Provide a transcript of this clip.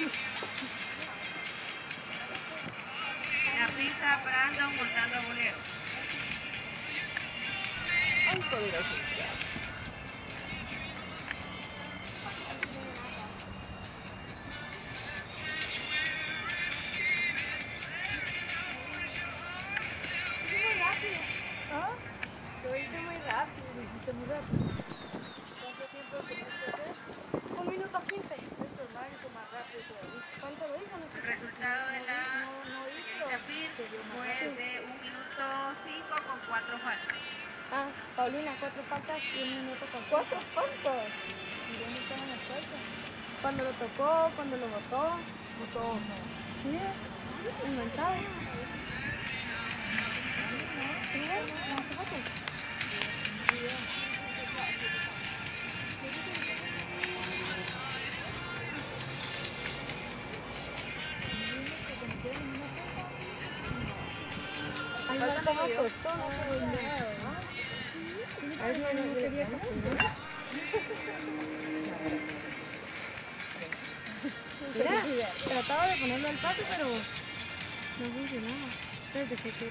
La pista, Brandon Montando Bolero. I'm still Lo hice muy rápido, lo hice muy rápido. ¿Cuánto tiempo que El resultado de la señorita Pir fue de 1 minuto 5 con 4 faltas. Ah, Paulina, 4 faltas y 1 minuto con 4 faltas. ¿Y dónde estaban Cuando lo tocó, cuando lo botó. Botó, no. Sí, enganchado. Mira, trataba de ponerlo al paso, pero no funcionaba. Entonces que...